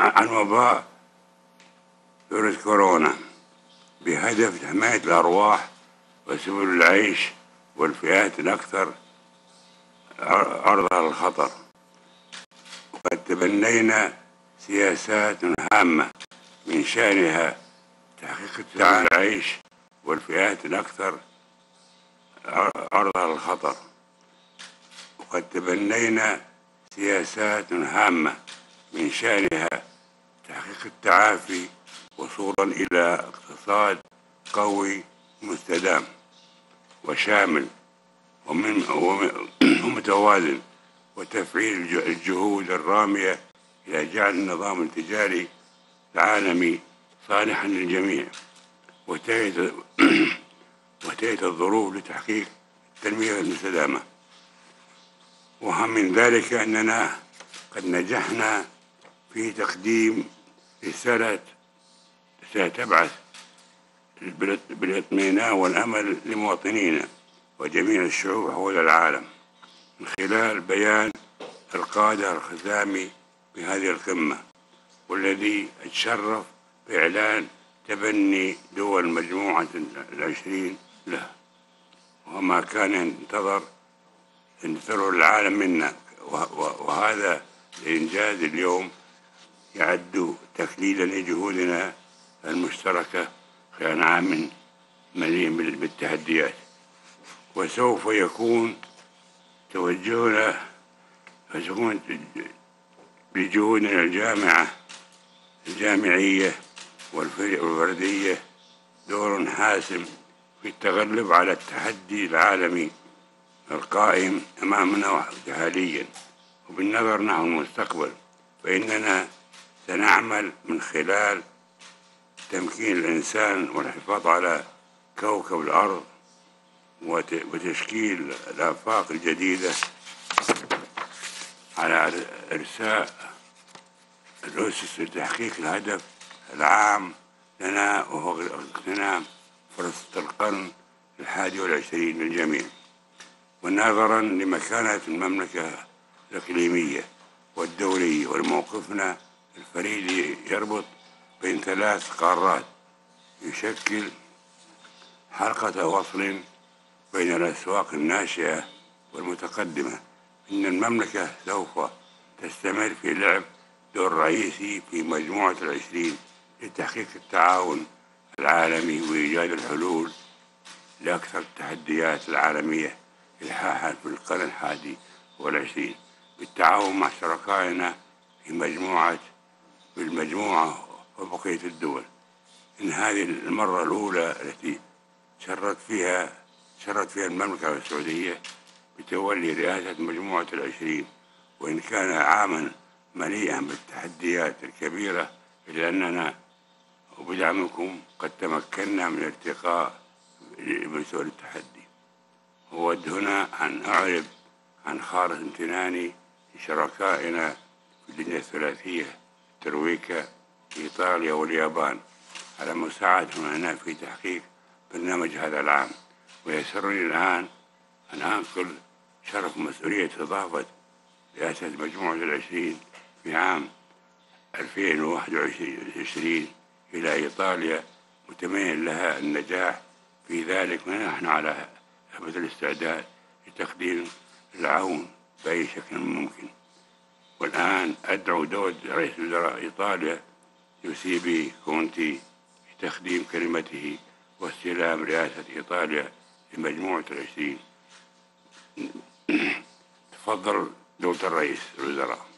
عن وباء فيروس كورونا بهدف حماية الأرواح وسبل العيش والفئات الأكثر عرضة للخطر وقد تبنينا سياسات هامة من شأنها تحقيق العيش والفئات الأكثر عرضة للخطر وقد تبنينا سياسات هامة من شأنها تحقيق التعافي وصولا إلى اقتصاد قوي مستدام وشامل ومتوازن وتفعيل الجهود الرامية إلى جعل النظام التجاري العالمي صالحا للجميع. وتهيئة الظروف لتحقيق التنمية المستدامة. وهم من ذلك أننا قد نجحنا في تقديم رسالة ستبعث بالاطمئنان والأمل لمواطنينا وجميع الشعوب حول العالم من خلال بيان القادة الختامي بهذه القمة والذي أتشرف بإعلان تبني دول مجموعة العشرين له. وما كان ينتظر ينتظر العالم منا. وهذا الإنجاز اليوم يعد تكليلا لجهودنا المشتركة خلال عام مليء بالتحديات. وسوف يكون توجهنا سيكون بجهودنا الجامعة الجامعية والفردية دور حاسم في التغلب على التحدي العالمي القائم أمامنا حاليا وبالنظر نحو المستقبل فإننا سنعمل من خلال تمكين الإنسان والحفاظ على كوكب الأرض وتشكيل الآفاق الجديدة على إرساء الأسس لتحقيق الهدف العام لنا وهو اغتنام فرصة القرن الحادي والعشرين للجميع. ونظرا لمكانة المملكة الإقليمية والدولية وموقفنا الفريد يربط بين ثلاث قارات يشكل حلقة وصل بين الأسواق الناشئة والمتقدمة. إن المملكة سوف تستمر في لعب دور رئيسي في مجموعة العشرين لتحقيق التعاون العالمي وإيجاد الحلول لأكثر التحديات العالمية إلحاحا في القرن الحادي والعشرين. بالتعاون مع شركائنا في مجموعة في المجموعة وبقية الدول. إن هذه المرة الأولى التي شرت فيها شرت فيها المملكة السعودية بتولي رئاسة مجموعة العشرين. وإن كان عاما مليئا بالتحديات الكبيرة إلا أننا وبدعمكم قد تمكنا من ارتقاء بمستوى التحدي. أود هنا أن أعرب عن خالص امتناني لشركائنا في اللجنة الثلاثية. ترويكا إيطاليا واليابان. على مساعدتهم لنا في تحقيق برنامج هذا العام. ويسرني الآن أن أنقل شرف مسؤولية إضافة رئاسة مجموعة العشرين في عام 2021 إلى إيطاليا متمين لها النجاح. في ذلك ونحن على أبد الاستعداد لتقديم العون بأي شكل ممكن. والآن أدعو دولة رئيس وزراء إيطاليا يوسيبي كونتي لتقديم كلمته واستلام رئاسة إيطاليا لمجموعة العشرين تفضل دولة الرئيس الوزراء.